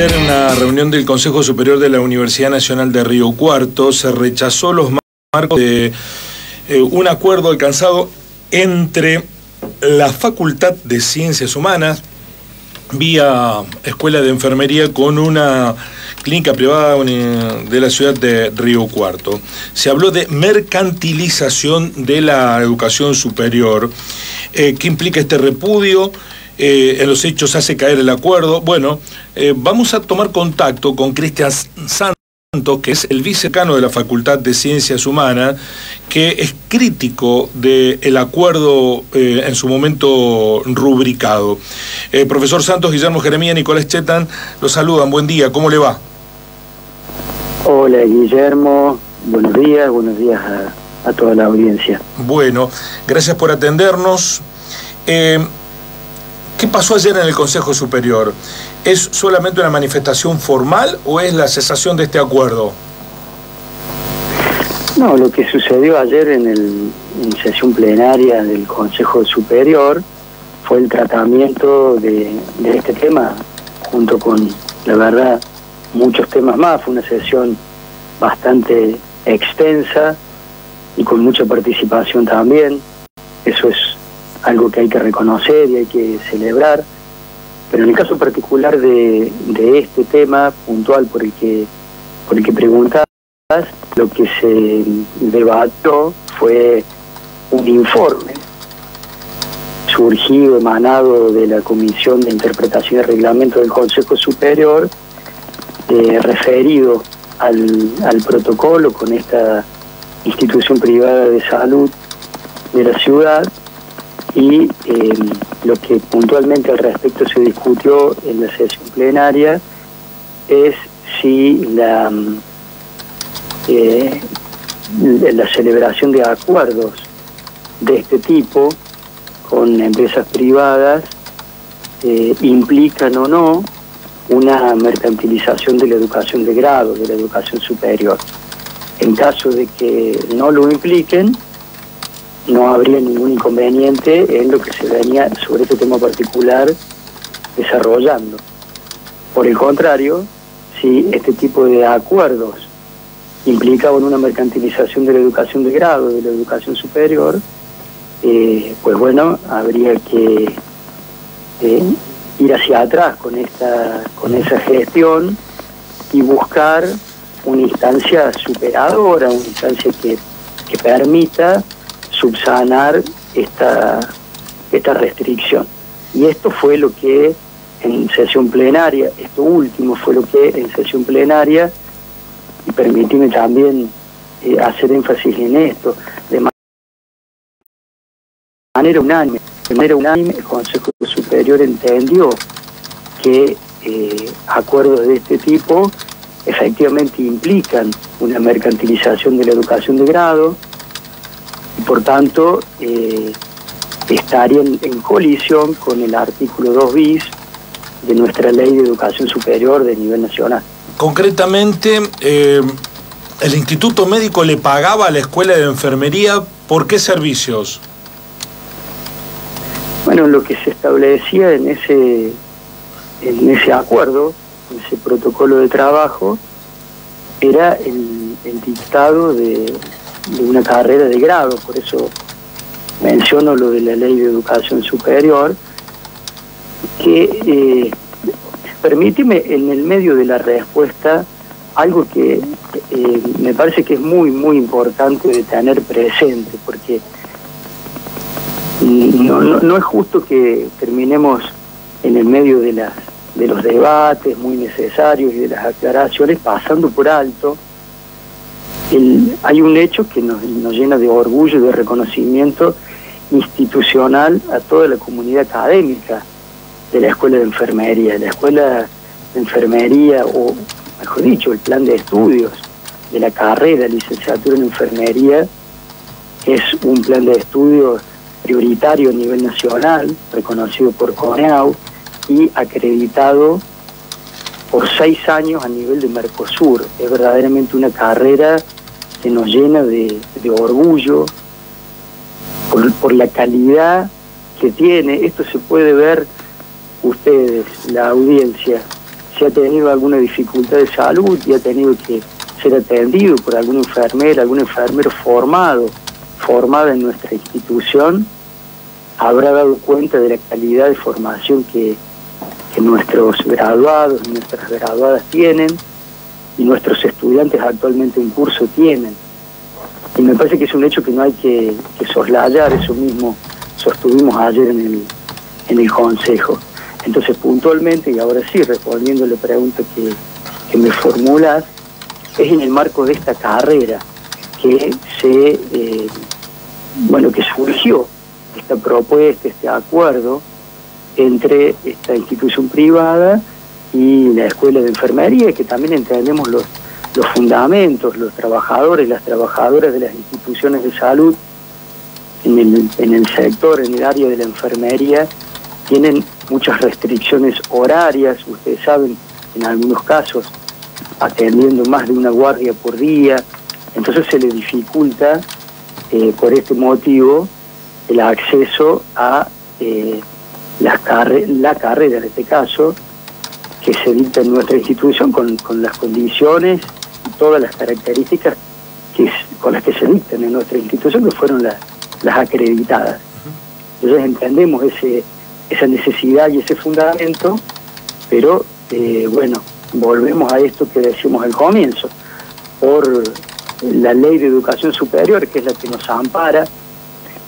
En una reunión del Consejo Superior de la Universidad Nacional de Río Cuarto se rechazó los marcos de eh, un acuerdo alcanzado entre la Facultad de Ciencias Humanas, vía Escuela de Enfermería, con una clínica privada de la ciudad de Río Cuarto. Se habló de mercantilización de la educación superior. Eh, ¿Qué implica este repudio? Eh, en los hechos hace caer el acuerdo. Bueno, eh, vamos a tomar contacto con Cristian Santos, que es el vicecano de la Facultad de Ciencias Humanas, que es crítico del acuerdo eh, en su momento rubricado. profesor Santos, Guillermo Jeremía, Nicolás Chetan, los saludan. Buen día, ¿cómo le va? Hola, Guillermo. Buenos días, buenos días a, toda la audiencia. Bueno, gracias por atendernos. ¿Qué pasó ayer en el Consejo Superior? ¿Es solamente una manifestación formal o es la cesación de este acuerdo? No, lo que sucedió ayer en, el, sesión plenaria del Consejo Superior fue el tratamiento de, de este tema, junto con, la verdad, muchos temas más. Fue una sesión bastante extensa y con mucha participación también. Eso es algo que hay que reconocer y hay que celebrar. Pero en el caso particular de, este tema puntual por el que por el que preguntas, lo que se debatió fue un informe surgido, emanado de la Comisión de Interpretación y Reglamento del Consejo Superior, eh, referido al, al protocolo con esta institución privada de salud de la ciudad y eh, lo que puntualmente al respecto se discutió en la sesión plenaria es si la, eh, la celebración de acuerdos de este tipo con empresas privadas eh, implican o no una mercantilización de la educación de grado, de la educación superior. En caso de que no lo impliquen, no habría ningún inconveniente en lo que se venía sobre este tema particular desarrollando. Por el contrario, si este tipo de acuerdos implicaban una mercantilización de la educación de grado, de la educación superior, eh, pues bueno, habría que eh, ir hacia atrás con esta, con esa gestión y buscar una instancia superadora, una instancia que, que permita subsanar esta, esta restricción. Y esto fue lo que en sesión plenaria, esto último fue lo que en sesión plenaria, y permíteme también eh, hacer énfasis en esto, de manera unánime, de manera unánime el Consejo Superior entendió que eh, acuerdos de este tipo efectivamente implican una mercantilización de la educación de grado, por tanto eh, estarían en colisión con el artículo 2 bis de nuestra ley de educación superior de nivel nacional. Concretamente, eh, el Instituto Médico le pagaba a la Escuela de Enfermería, ¿por qué servicios? Bueno, lo que se establecía en ese, en ese acuerdo, en ese protocolo de trabajo, era el, el dictado de, de una carrera de grado, por eso menciono lo de la ley de educación superior, que eh, permíteme en el medio de la respuesta algo que eh, me parece que es muy, muy importante de tener presente, porque no, no, es justo que terminemos en el medio de, las, de los debates muy necesarios y de las aclaraciones pasando por alto hay un hecho que nos, llena de orgullo y de reconocimiento institucional a toda la comunidad académica de la Escuela de Enfermería. La Escuela de Enfermería, o mejor dicho, el plan de estudios de la carrera licenciatura en Enfermería, es un plan de estudios prioritario a nivel nacional, reconocido por CONEAU y acreditado por seis años a nivel de Mercosur. Es verdaderamente una carrera que nos llena de, orgullo por, la calidad que tiene. Esto se puede ver ustedes, la audiencia. si ha tenido alguna dificultad de salud y ha tenido que ser atendido por algún enfermero, algún enfermero formado, formado en nuestra institución, habrá dado cuenta de la calidad de formación que, que nuestros graduados nuestras graduadas tienen y nuestros estudiantes actualmente en curso tienen. Y me parece que es un hecho que no hay que, soslayar, eso mismo sostuvimos ayer en el, en el Consejo. Entonces, puntualmente, y ahora sí, respondiendo la pregunta que, que me formulas, es en el marco de esta carrera que se, eh, bueno, que surgió esta propuesta, este acuerdo entre esta institución privada y la escuela de enfermería, que también entendemos los, los fundamentos, los trabajadores, las trabajadoras de las instituciones de salud en el, en el sector, en el área de la enfermería, tienen muchas restricciones horarias, ustedes saben, en algunos casos atendiendo más de una guardia por día, entonces se le dificulta eh, por este motivo el acceso a eh, la, la carrera, en este caso, que se dicta en nuestra institución con, las condiciones y todas las características que, con las que se dictan en nuestra institución, que fueron las, las acreditadas. Entonces entendemos ese, esa necesidad y ese fundamento, pero eh, bueno, volvemos a esto que decimos al comienzo, por la ley de educación superior, que es la que nos ampara,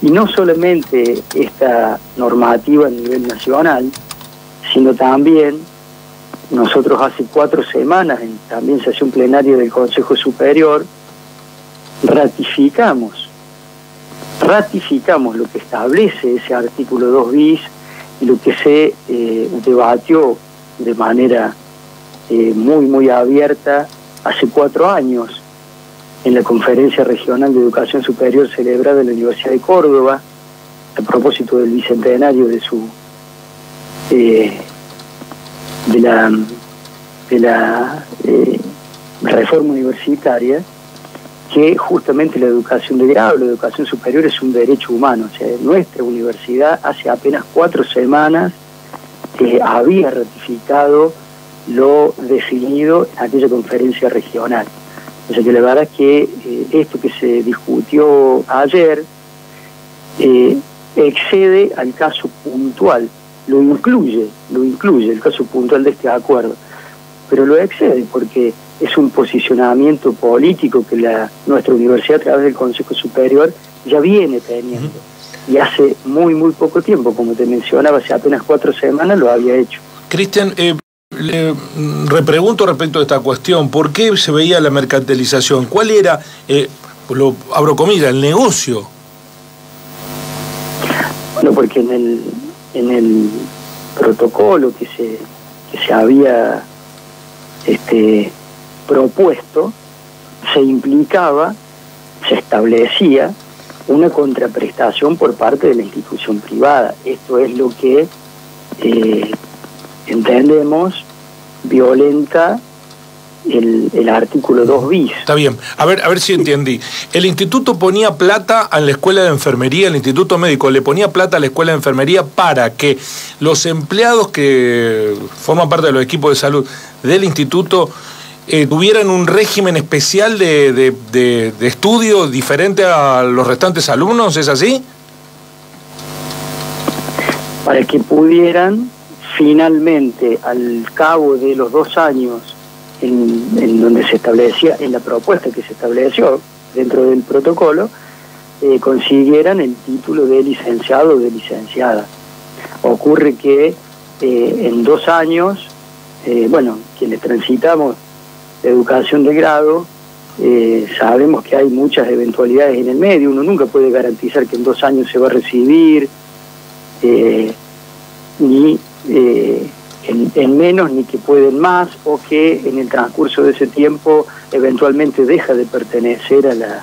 y no solamente esta normativa a nivel nacional, sino también nosotros hace cuatro semanas, también se hace un plenario del Consejo Superior, ratificamos, ratificamos lo que establece ese artículo 2 bis y lo que se eh, debatió de manera eh, muy, muy abierta hace cuatro años en la Conferencia Regional de Educación Superior celebrada en la Universidad de Córdoba, a propósito del bicentenario de su eh, de la de la eh, reforma universitaria, que justamente la educación de grado, la educación superior es un derecho humano. O sea, nuestra universidad hace apenas cuatro semanas eh, había ratificado lo definido en aquella conferencia regional. O sea que la verdad es que eh, esto que se discutió ayer excede al caso puntual, lo incluye, lo incluye el caso puntual de este acuerdo, pero lo excede porque es un posicionamiento político que la, nuestra universidad a través del Consejo Superior ya viene teniendo. Y hace muy, muy poco tiempo, como te mencionaba, hace apenas cuatro semanas lo había hecho. Cristian, eh, le repregunto respecto a esta cuestión, ¿por qué se veía la mercantilización? ¿Cuál era, eh, lo abro comillas, el negocio? Bueno, porque en el, en el protocolo que se, que se había este, propuesto, se implicaba, se establecía una contraprestación por parte de la institución privada. Esto es lo que eh, entendemos violenta el, el, artículo 2 bis. Está bien. A ver, a ver si entendí. El instituto ponía plata a la escuela de enfermería, el instituto médico le ponía plata a la escuela de enfermería para que los empleados que forman parte de los equipos de salud del instituto eh, tuvieran un régimen especial de, de, de estudio diferente a los restantes alumnos, ¿es así? Para que pudieran finalmente, al cabo de los dos años en, donde se establecía, en la propuesta que se estableció dentro del protocolo, eh, consiguieran el título de licenciado o de licenciada. Ocurre que eh, en dos años, eh, bueno, quienes transitamos educación de grado, sabemos que hay muchas eventualidades en el medio, uno nunca puede garantizar que en dos años se va a recibir, ni en, menos ni que pueden más o que en el transcurso de ese tiempo eventualmente deja de pertenecer a la,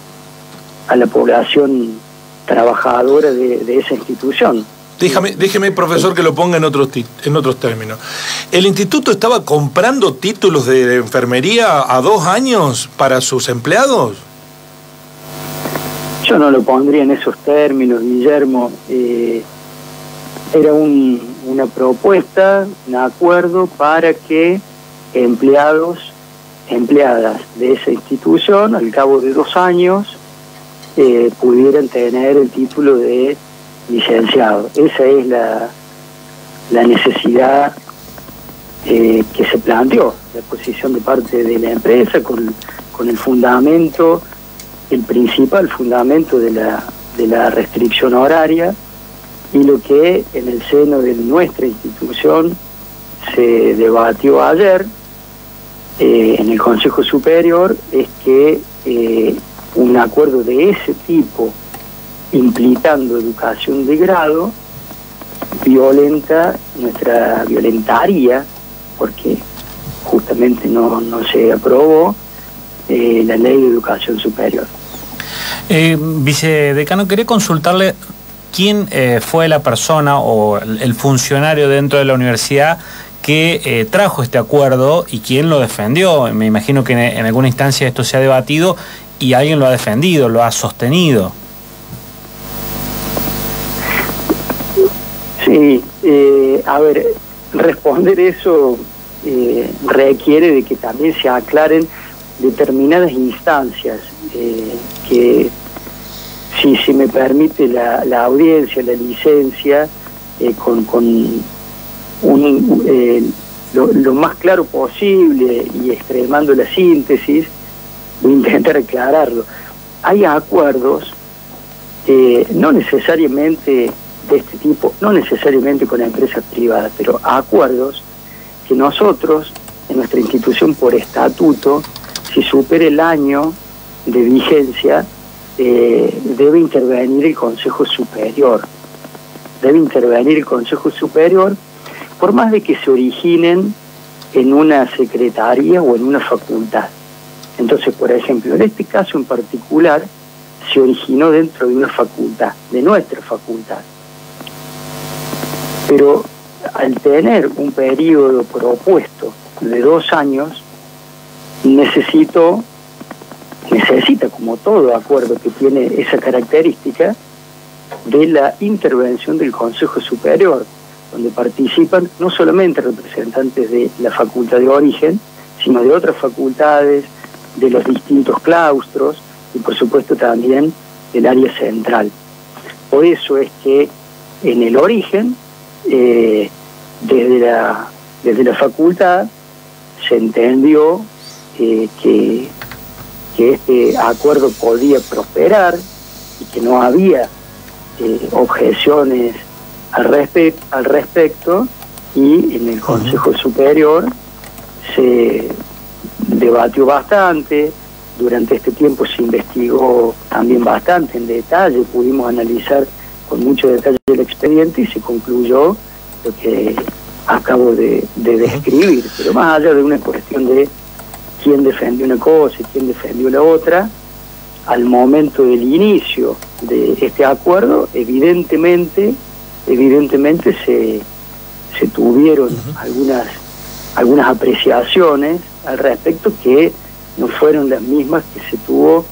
a la población trabajadora de, esa institución. Déjame, déjeme, profesor, que lo ponga en otros, en otros términos. ¿El instituto estaba comprando títulos de enfermería a dos años para sus empleados? Yo no lo pondría en esos términos, Guillermo. Eh, era un, una propuesta, un acuerdo para que empleados, empleadas de esa institución, al cabo de dos años, eh, pudieran tener el título de licenciado. Esa es la, la necesidad eh, que se planteó, la posición de parte de la empresa con, con el fundamento, el principal fundamento de la, de la restricción horaria y lo que en el seno de nuestra institución se debatió ayer eh, en el Consejo Superior es que eh, un acuerdo de ese tipo implicando educación de grado violenta nuestra violentaría porque justamente no, no se aprobó eh, la ley de educación superior. Eh, vicedecano, quería consultarle quién eh, fue la persona o el funcionario dentro de la universidad que eh, trajo este acuerdo y quién lo defendió. Me imagino que en, alguna instancia esto se ha debatido y alguien lo ha defendido, lo ha sostenido. Sí, eh, a ver, responder eso requiere de que también se aclaren determinadas instancias que si se me permite la, la audiencia, la licencia, eh, con, con un, eh, lo, más claro posible y extremando la síntesis, voy a intentar aclararlo. Hay acuerdos, eh, no necesariamente de este tipo, no necesariamente con empresas privadas, pero acuerdos que nosotros, en nuestra institución por estatuto, si supera el año de vigencia, eh, debe intervenir el Consejo Superior. Debe intervenir el Consejo Superior, por más de que se originen en una secretaría o en una facultad. Entonces, por ejemplo, en este caso en particular, se originó dentro de una facultad, de nuestra facultad. Pero al tener un periodo propuesto de dos años, necesito necesita, como todo acuerdo que tiene esa característica, de la intervención del Consejo Superior, donde participan no solamente representantes de la facultad de origen, sino de otras facultades, de los distintos claustros y por supuesto también del área central. Por eso es que en el origen, eh, desde, la, desde la facultad, se entendió eh, que que este acuerdo podía prosperar y que no había eh, objeciones al, al respecto y en el Consejo Superior se debatió bastante, durante este tiempo se investigó también bastante en detalle, pudimos analizar con mucho detalle el expediente y se concluyó lo que acabo de describir, pero más allá de una cuestión de quién defendió una cosa y quién defendió la otra, al momento del inicio de este acuerdo, evidentemente, evidentemente se, se tuvieron algunas, algunas apreciaciones al respecto que no fueron las mismas que se tuvo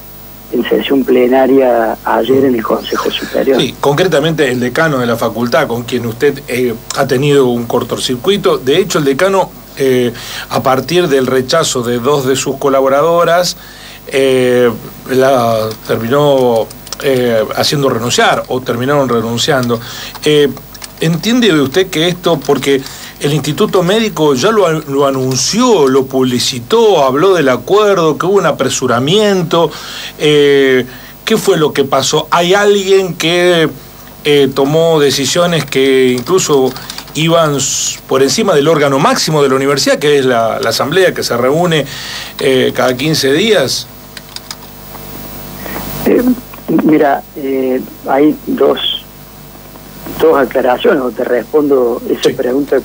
en sesión plenaria ayer en el Consejo Superior. Sí, concretamente el decano de la facultad, con quien usted eh, ha tenido un cortocircuito, de hecho el decano eh, a partir del rechazo de dos de sus colaboradoras, eh, la terminó eh, haciendo renunciar o terminaron renunciando. ¿Entiende usted que esto, porque el Instituto Médico ya lo, lo, anunció, lo publicitó, habló del acuerdo, que hubo un apresuramiento? ¿Qué fue lo que pasó? ¿Hay alguien que tomó decisiones que incluso iban por encima del órgano máximo de la universidad, que es la, asamblea que se reúne eh, cada 15 días? Eh, mira, eh, hay dos, dos aclaraciones, o te respondo esa pregunta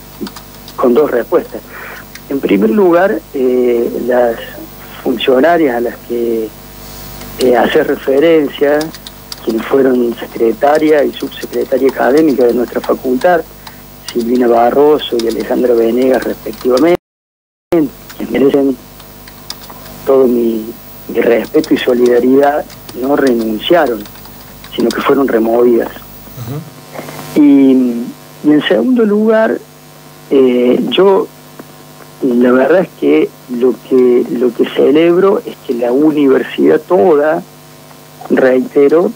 con dos respuestas. En primer lugar, las funcionarias a las que hace referencia, quienes fueron secretaria y subsecretaria académica de nuestra facultad, Silvina Barroso y Alejandro Venegas respectivamente, que merecen todo mi, respeto y solidaridad, no renunciaron, sino que fueron removidas. y, en segundo lugar, eh, yo la verdad es que lo que lo que celebro es que la universidad toda, reitero,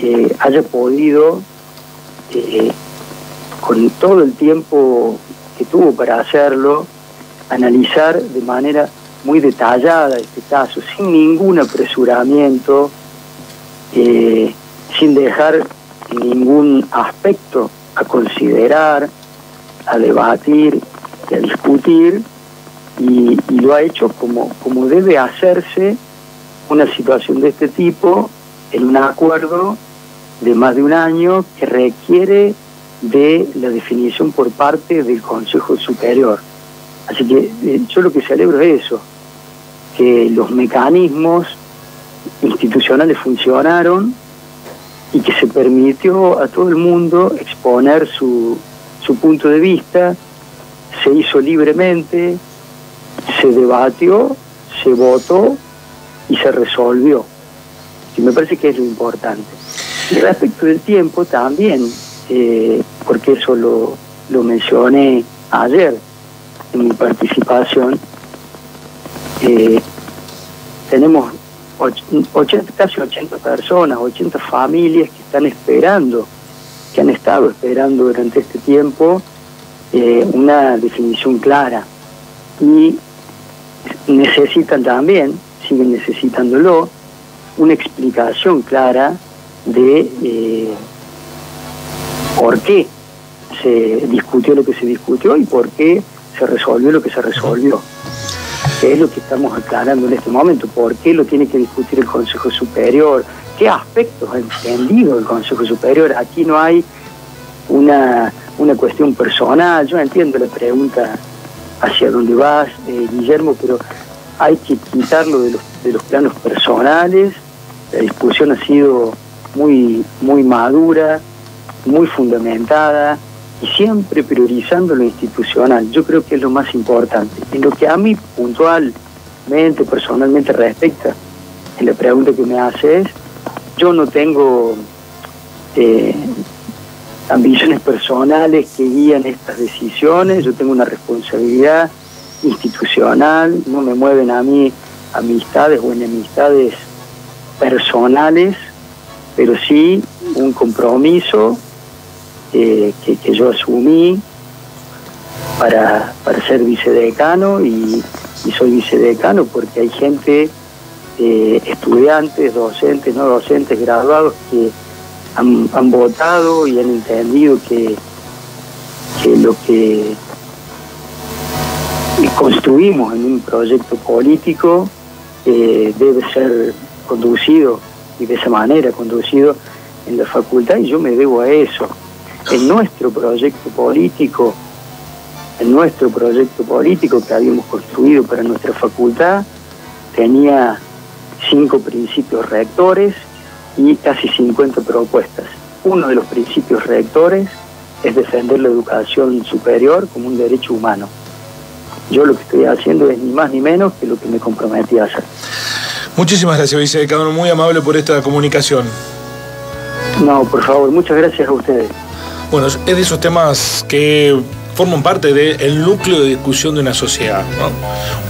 eh, haya podido, eh, con todo el tiempo que tuvo para hacerlo, analizar de manera muy detallada este caso, sin ningún apresuramiento, eh, sin dejar ningún aspecto a considerar, a debatir y a discutir, y, lo ha hecho como, como debe hacerse una situación de este tipo en un acuerdo de más de un año que requiere de la definición por parte del Consejo Superior. Así que eh, yo lo que celebro es eso, que los mecanismos institucionales funcionaron y que se permitió a todo el mundo exponer su, su punto de vista, se hizo libremente, se debatió, se votó y se resolvió. Y me parece que es lo importante. Y respecto del tiempo también, eh, porque eso lo, lo mencioné ayer en mi participación, eh, tenemos 80, casi 80 personas, 80 familias que están esperando, que han estado esperando durante este tiempo eh, una definición clara. Y necesitan también, siguen necesitándolo, una explicación clara de por qué se discutió lo que se discutió y por qué se resolvió lo que se resolvió. Que es lo que estamos aclarando en este momento, por qué lo tiene que discutir el Consejo Superior, qué aspectos ha entendido el Consejo Superior. Aquí no hay una, una cuestión personal, yo entiendo la pregunta hacia dónde vas, eh, Guillermo, pero hay que quitarlo de los, de los planos personales, la discusión ha sido muy, muy madura, muy fundamentada, y siempre priorizando lo institucional. Yo creo que es lo más importante. En lo que a mí puntualmente, personalmente respecta, en la pregunta que me haces, yo no tengo eh, ambiciones personales que guían estas decisiones, yo tengo una responsabilidad institucional, no me mueven a mí amistades o enemistades personales, pero sí un compromiso que, yo asumí para, para ser vicedecano y, soy vicedecano porque hay gente, eh, estudiantes, docentes, no docentes, graduados que han, han votado y han entendido que, que lo que construimos en un proyecto político eh, debe ser conducido y de esa manera conducido en la facultad y yo me debo a eso en nuestro proyecto político, en nuestro proyecto político que habíamos construido para nuestra facultad, tenía cinco principios rectores y casi 50 propuestas. Uno de los principios rectores es defender la educación superior como un derecho humano. Yo lo que estoy haciendo es ni más ni menos que lo que me comprometí a hacer. Muchísimas gracias, vicedecano, muy amable por esta comunicación. No, por favor, muchas gracias a ustedes. Bueno, es de esos temas que forman parte del núcleo de discusión de una sociedad.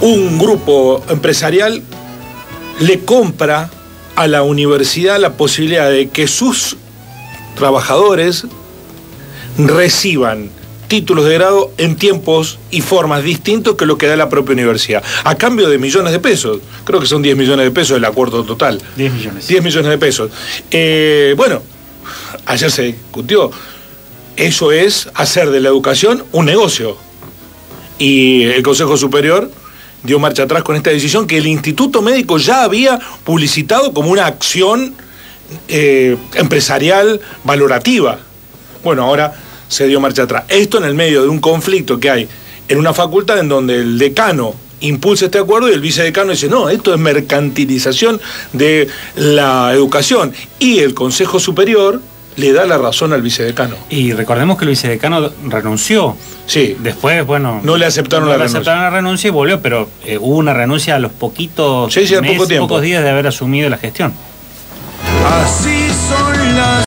Un grupo empresarial le compra a la universidad la posibilidad de que sus trabajadores reciban títulos de grado en tiempos y formas distintos que lo que da la propia universidad, a cambio de millones de pesos. Creo que son 10 millones de pesos el acuerdo total. 10 millones. 10 millones de pesos. Eh, bueno, ayer se discutió eso es hacer de la educación un negocio. Y el Consejo Superior dio marcha atrás con esta decisión que el Instituto Médico ya había publicitado como una acción eh, empresarial valorativa. Bueno, ahora se dio marcha atrás. Esto en el medio de un conflicto que hay en una facultad en donde el decano impulsa este acuerdo y el vicedecano dice, no, esto es mercantilización de la educación. Y el Consejo Superior le da la razón al vicedecano. Y recordemos que el vicedecano renunció. Sí. Después, bueno. No le aceptaron la le renuncia. aceptaron la renuncia y volvió, pero eh, hubo una renuncia a los poquitos sí, sí, poco pocos días de haber asumido la gestión. Así son las.